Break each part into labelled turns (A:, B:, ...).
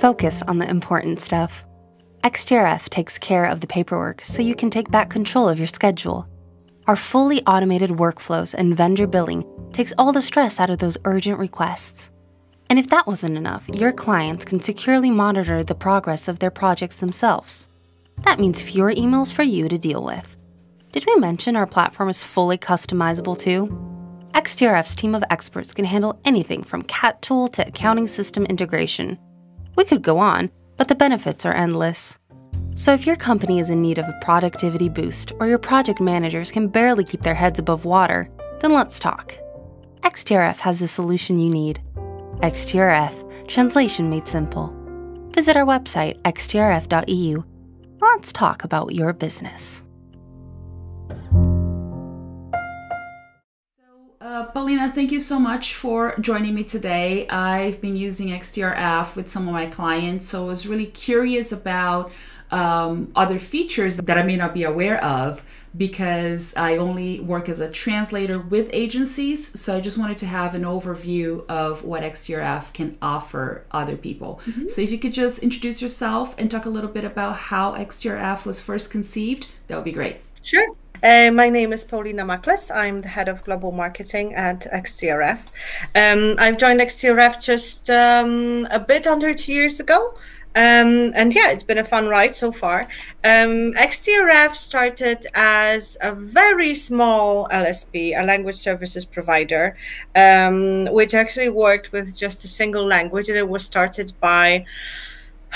A: Focus on the important stuff. XTRF takes care of the paperwork so you can take back control of your schedule. Our fully automated workflows and vendor billing takes all the stress out of those urgent requests. And if that wasn't enough, your clients can securely monitor the progress of their projects themselves. That means fewer emails for you to deal with. Did we mention our platform is fully customizable too? XTRF's team of experts can handle anything from CAT tool to accounting system integration. We could go on, but the benefits are endless. So if your company is in need of a productivity boost or your project managers can barely keep their heads above water, then let's talk. XTRF has the solution you need. XTRF, translation made simple. Visit our website, xtrf.eu. Let's talk about your business.
B: Uh, Paulina, thank you so much for joining me today. I've been using XTRF with some of my clients, so I was really curious about um, other features that I may not be aware of because I only work as a translator with agencies. So I just wanted to have an overview of what XTRF can offer other people. Mm-hmm. So if you could just introduce yourself and talk a little bit about how XTRF was first conceived, that would be great.
C: Sure. Uh, my name is Paulina Makles. I'm the head of global marketing at XTRF. Um, I've joined XTRF just um, a bit under two years ago. Um, and yeah, it's been a fun ride so far. Um, XTRF started as a very small LSP, a language services provider, um, which actually worked with just a single language, and it was started by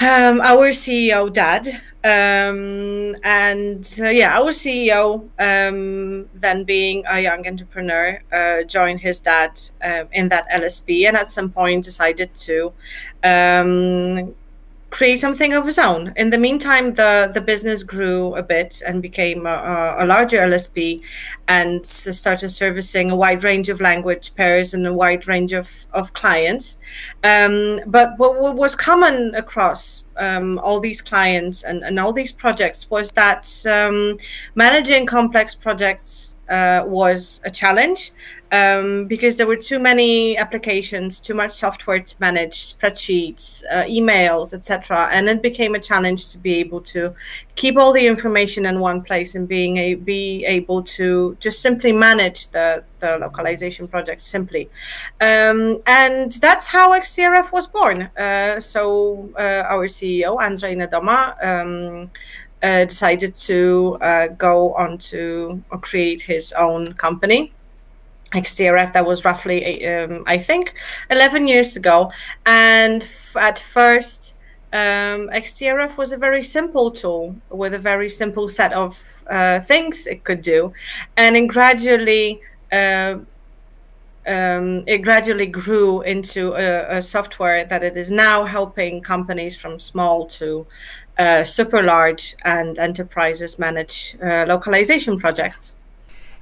C: um, our CEO, Dad. Um, and uh, yeah, our CEO, um, then being a young entrepreneur, uh, joined his dad uh, in that LSP, and at some point decided to um, create something of his own. In the meantime, the, the business grew a bit and became a, a, larger LSP and started servicing a wide range of language pairs and a wide range of, of clients. Um, but what, what, was common across um, all these clients and, and all these projects was that um, managing complex projects uh, was a challenge um, because there were too many applications, too much software to manage, spreadsheets, uh, emails, etc. And it became a challenge to be able to keep all the information in one place and being a, be able to just simply manage the, the localization project simply. Um, and that's how XTRF was born. Uh, so uh, our CEO, Andrzej Nedoma, um, uh, decided to uh, go on to create his own company XTRF that was roughly um, I think 11 years ago and at first um, was a very simple tool with a very simple set of uh, things it could do and then gradually uh, um, it gradually grew into a, a, software that it is now helping companies from small to uh, super large and enterprises manage uh, localization projects.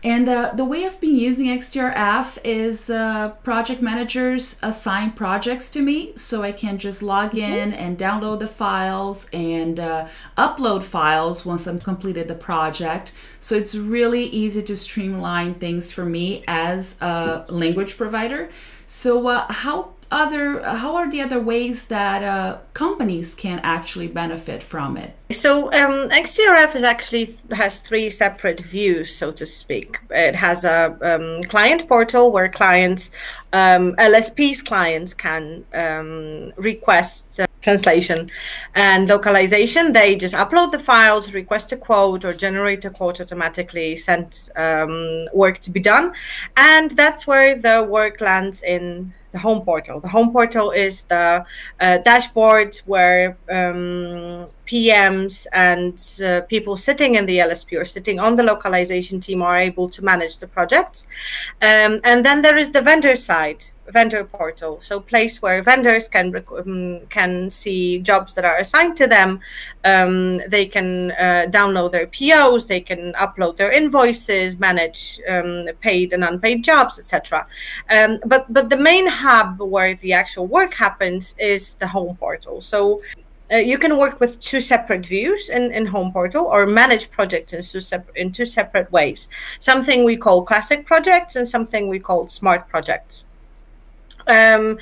B: And uh, the way I've been using XTRF is uh, project managers assign projects to me so I can just log mm-hmm. in and download the files and uh, upload files once I'm completed the project. So it's really easy to streamline things for me as a language provider. So, uh, how other how are the other ways that uh, companies can actually benefit from it?
C: So um, is actually has three separate views so to speak. It has a um, client portal where clients um, lsps clients can um, request uh, translation and localization. They just upload the files request a quote or generate a quote automatically send um, work to be done. And that's where the work lands in the home portal. The home portal is the uh, dashboard where um, PMs and uh, people sitting in the LSP or sitting on the localization team are able to manage the projects. Um, and then there is the vendor side, vendor portal, so place where vendors can um, can see jobs that are assigned to them. Um, they can uh, download their POs, they can upload their invoices, manage um, paid and unpaid jobs, etc. Um, but but the main hub where the actual work happens is the home portal. So uh, you can work with two separate views in, in Home Portal or manage projects in two, sep- in two separate ways. Something we call classic projects and something we call smart projects. Um,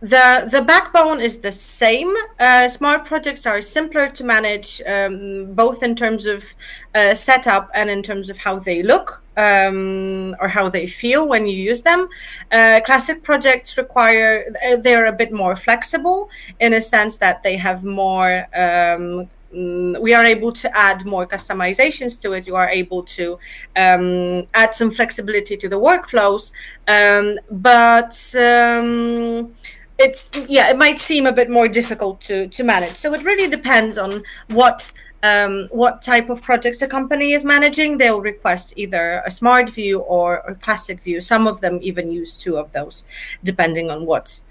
C: the the backbone is the same. Uh, smart projects are simpler to manage, um, both in terms of uh, setup and in terms of how they look um, or how they feel when you use them. Uh, classic projects require they're a bit more flexible in a sense that they have more um, Mm, we are able to add more customizations to it. You are able to um, add some flexibility to the workflows, um, but um, it's yeah, it might seem a bit more difficult to to manage. So it really depends on what um, what type of projects a company is managing. They'll request either a smart view or a classic view. Some of them even use two of those, depending on what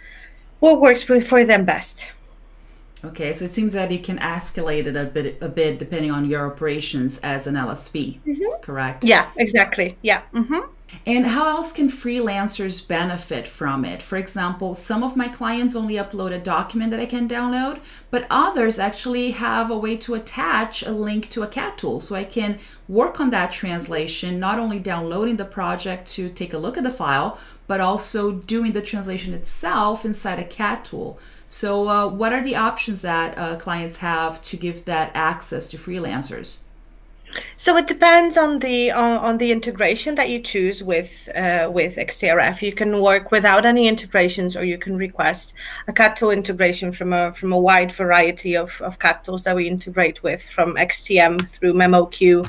C: what works for them best.
B: Okay, so it seems that you can escalate it a bit, a bit depending on your operations as an LSP, mm-hmm. correct?
C: Yeah, exactly. Yeah.
B: Mm-hmm. And how else can freelancers benefit from it? For example, some of my clients only upload a document that I can download, but others actually have a way to attach a link to a CAT tool. So I can work on that translation, not only downloading the project to take a look at the file, but also doing the translation itself inside a CAT tool. So, uh, what are the options that uh, clients have to give that access to freelancers?
C: So it depends on the on, on the integration that you choose with uh, with XTRF. You can work without any integrations, or you can request a CAT tool integration from a from a wide variety of, of CAT tools that we integrate with, from XTM through MemoQ,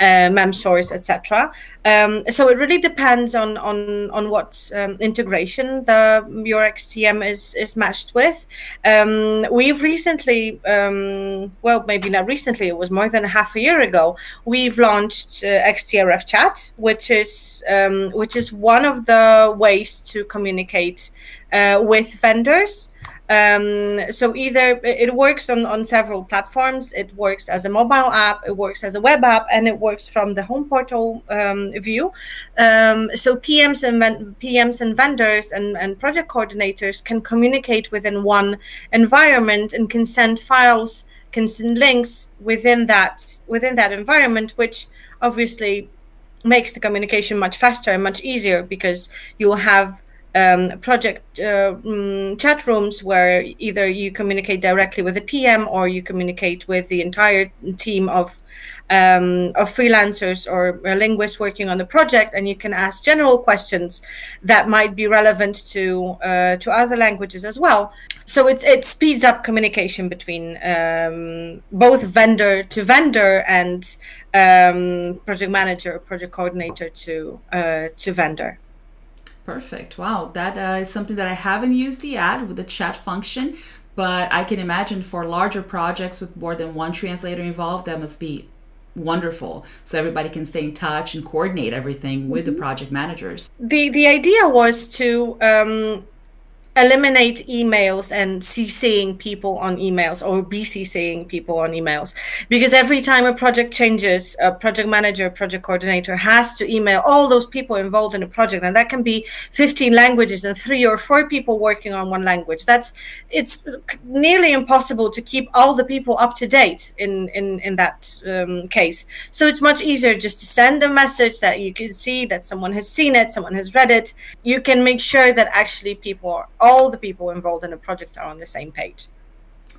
C: uh, MemSource, etc. Um, so it really depends on on on what um, integration the your XTM is is matched with. Um, we've recently, um, well, maybe not recently, it was more than a half a year ago. We've launched uh, XTRF Chat, which is um, which is one of the ways to communicate uh, with vendors. Um, so either it works on, on several platforms. It works as a mobile app, it works as a web app, and it works from the home portal um, view. Um, so PMs and PMs and vendors and, and project coordinators can communicate within one environment and can send files, links within that within that environment, which obviously makes the communication much faster and much easier because you'll have um, project uh, um, chat rooms where either you communicate directly with the PM or you communicate with the entire team of um, of freelancers or linguists working on the project, and you can ask general questions that might be relevant to uh, to other languages as well. So it it speeds up communication between um, both vendor to vendor and um, project manager, or project coordinator to uh, to vendor.
B: Perfect. Wow, that uh, is something that I haven't used yet with the chat function, but I can imagine for larger projects with more than one translator involved, that must be wonderful so everybody can stay in touch and coordinate everything with mm-hmm. the project managers
C: the the idea was to um, eliminate emails and CCing people on emails or BCCing people on emails. Because every time a project changes a project manager project coordinator has to email all those people involved in a project. And that can be 15 languages and three or four people working on one language. That's it's nearly impossible to keep all the people up to date in in in that um, case. So it's much easier just to send a message that you can see that someone has seen it someone has read it. You can make sure that actually people all the people involved in a project are on the same page.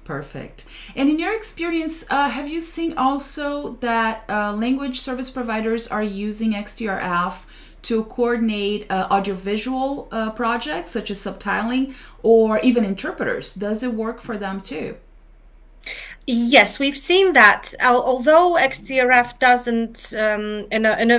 B: Perfect. And in your experience, uh, have you seen also that uh, language service providers are using XTRF to coordinate uh, audiovisual uh, projects such as subtitling or even interpreters? Does it work for them too?
C: Yes, we've seen that. Although XTRF doesn't, um, in a in a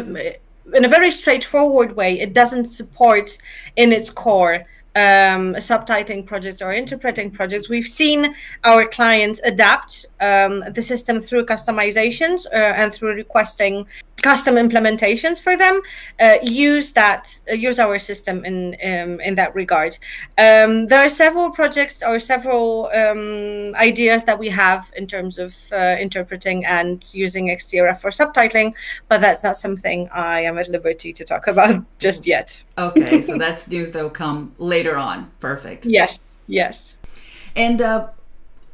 C: in a very straightforward way, it doesn't support in its core um, subtitling projects or interpreting projects, we've seen our clients adapt um, the system through customizations uh, and through requesting custom implementations for them uh, use that uh, use our system in um, in that regard. Um, there are several projects or several um, ideas that we have in terms of uh, interpreting and using xtrf for subtitling but that's not something i am at liberty to talk about just yet.
B: Okay so that's news that will come later on. Perfect.
C: Yes yes.
B: And uh,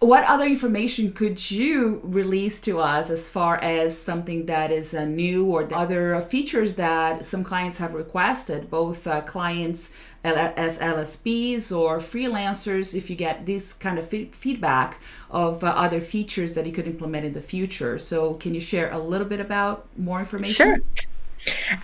B: what other information could you release to us as far as something that is uh, new or other features that some clients have requested, both uh, clients as LSPs or freelancers, if you get this kind of feedback of uh, other features that you could implement in the future? So, can you share a little bit about more information?
C: Sure.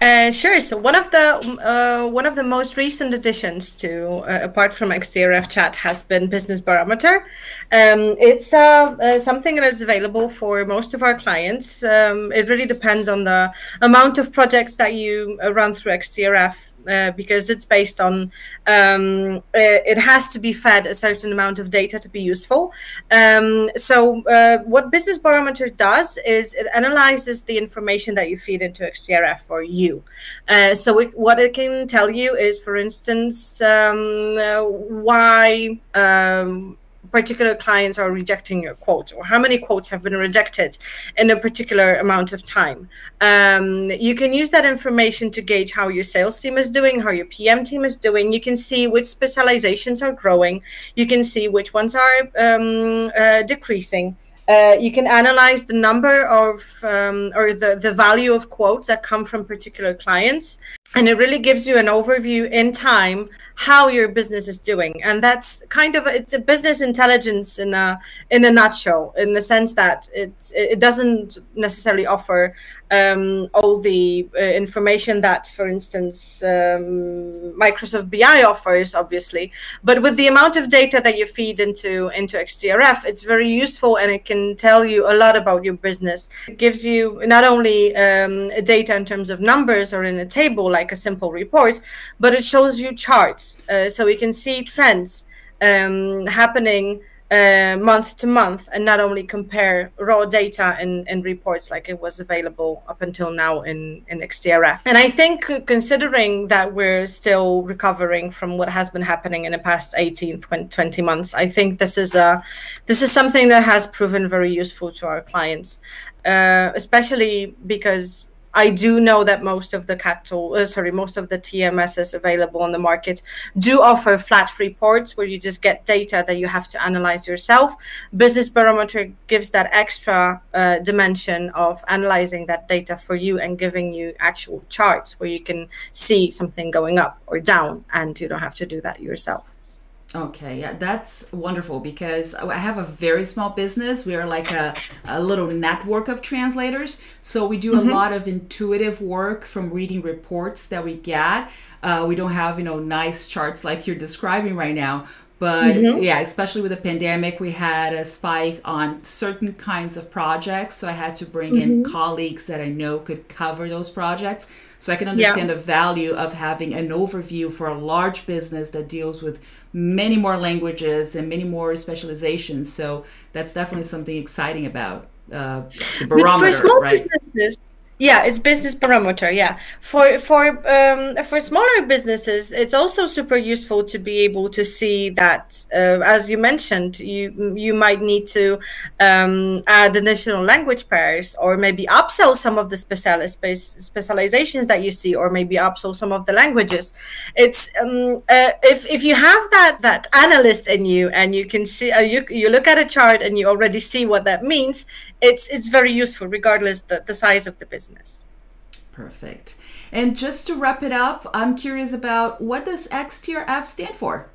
C: Uh, sure. So one of the uh, one of the most recent additions to, uh, apart from XTRF Chat, has been Business Barometer. Um, it's uh, uh, something that is available for most of our clients. Um, it really depends on the amount of projects that you uh, run through XTRF uh, because it's based on um, uh, it has to be fed a certain amount of data to be useful. Um, so uh, what Business Barometer does is it analyzes the information that you feed into XTRF for you. Uh, so it, what it can tell you is, for instance, um, uh, why um, particular clients are rejecting your quote or how many quotes have been rejected in a particular amount of time. Um, you can use that information to gauge how your sales team is doing, how your PM team is doing. You can see which specializations are growing. You can see which ones are um, uh, decreasing. Uh, you can analyze the number of um, or the, the value of quotes that come from particular clients and it really gives you an overview in time how your business is doing. And that's kind of it's a business intelligence in a in a nutshell in the sense that it it doesn't necessarily offer um, all the uh, information that for instance um, microsoft bi offers obviously. But with the amount of data that you feed into into xtrf it's very useful and it can tell you a lot about your business. It gives you not only um, data in terms of numbers or in a table like a simple report but it shows you charts uh, so we can see trends um, happening uh, month to month and not only compare raw data and, and reports like it was available up until now in, in XTRF. And I think considering that we're still recovering from what has been happening in the past 18, 20 months, I think this is a this is something that has proven very useful to our clients, uh, especially because I do know that most of the cattle, uh, sorry, most of the TMSs available on the market do offer flat reports where you just get data that you have to analyze yourself. Business Barometer gives that extra uh, dimension of analyzing that data for you and giving you actual charts where you can see something going up or down, and you don't have to do that yourself.
B: Okay, yeah, that's wonderful because I have a very small business. We are like a, a little network of translators. So we do mm-hmm. a lot of intuitive work from reading reports that we get. Uh, we don't have, you know, nice charts like you're describing right now, but mm-hmm. yeah, especially with the pandemic, we had a spike on certain kinds of projects. So I had to bring mm-hmm. in colleagues that I know could cover those projects. So I can understand yeah. the value of having an overview for a large business that deals with many more languages and many more specializations. So that's definitely something exciting about uh, the barometer,
C: for small
B: right?
C: Businesses, yeah, it's business barometer. Yeah, for for um, for smaller businesses, it's also super useful to be able to see that, uh, as you mentioned, you you might need to um, add additional language pairs, or maybe upsell some of the specializations that you see, or maybe upsell some of the languages. It's um, uh, if if you have that that analyst in you, and you can see uh, you you look at a chart and you already see what that means it's it's very useful regardless the, the size of the business
B: perfect and just to wrap it up i'm curious about what does xtrf stand for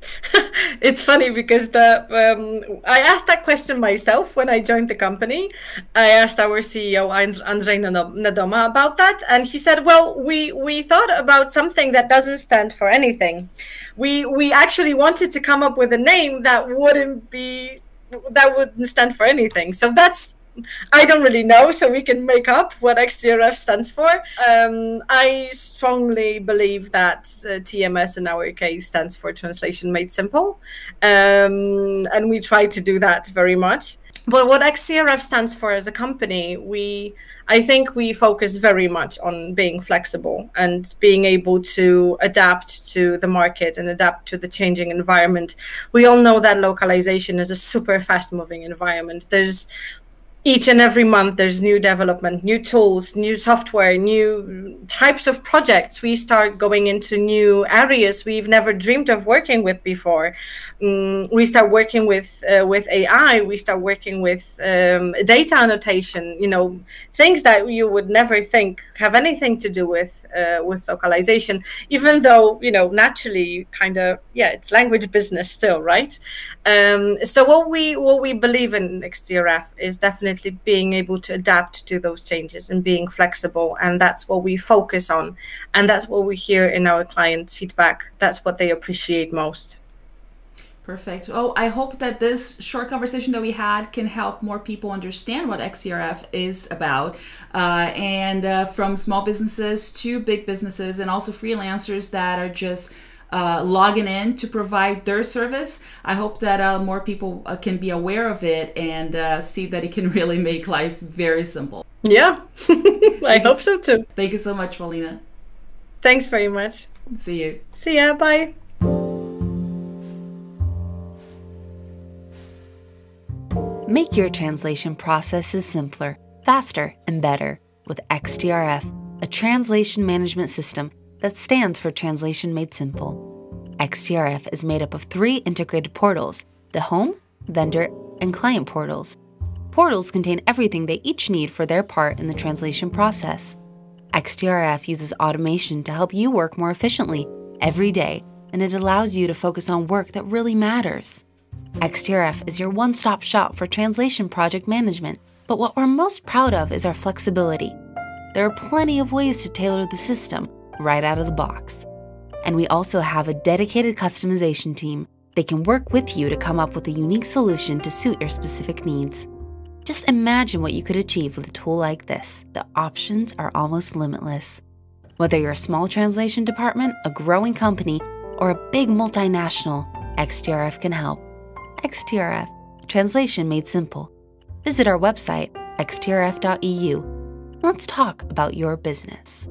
C: it's funny because the um, I asked that question myself when I joined the company. I asked our CEO Andrzej Nedoma about that, and he said, "Well, we we thought about something that doesn't stand for anything. We we actually wanted to come up with a name that wouldn't be that wouldn't stand for anything. So that's I don't really know, so we can make up what XTRF stands for. Um, I strongly believe that uh, TMS in our case stands for Translation Made Simple, um, and we try to do that very much. But what XTRF stands for as a company, we I think we focus very much on being flexible and being able to adapt to the market and adapt to the changing environment. We all know that localization is a super fast moving environment. There's each and every month there's new development new tools new software new types of projects. We start going into new areas we've never dreamed of working with before. Um, we start working with uh, with ai we start working with um, data annotation you know things that you would never think have anything to do with uh, with localization even though you know naturally kind of yeah it's language business still right? Um, so what we what we believe in xtrf is definitely definitely being able to adapt to those changes and being flexible. And that's what we focus on. And that's what we hear in our client feedback. That's what they appreciate most.
B: Perfect. Oh, I hope that this short conversation that we had can help more people understand what XTRF is about. Uh, and uh, from small businesses to big businesses, and also freelancers that are just uh, logging in to provide their service. I hope that uh, more people uh, can be aware of it and uh, see that it can really make life very simple.
C: Yeah, I hope so too.
B: Thank you so much, Paulina.
C: Thanks very much.
B: See you.
C: See ya. Bye.
A: Make your translation processes simpler, faster, and better with XTRF, a translation management system that stands for Translation Made Simple. XTRF is made up of three integrated portals the home, vendor, and client portals. Portals contain everything they each need for their part in the translation process. XTRF uses automation to help you work more efficiently every day, and it allows you to focus on work that really matters. XTRF is your one stop shop for translation project management, but what we're most proud of is our flexibility. There are plenty of ways to tailor the system right out of the box. And we also have a dedicated customization team. They can work with you to come up with a unique solution to suit your specific needs. Just imagine what you could achieve with a tool like this. The options are almost limitless. Whether you're a small translation department, a growing company, or a big multinational, XTRF can help. XTRF, translation made simple. Visit our website, xtrf.eu. Let's talk about your business.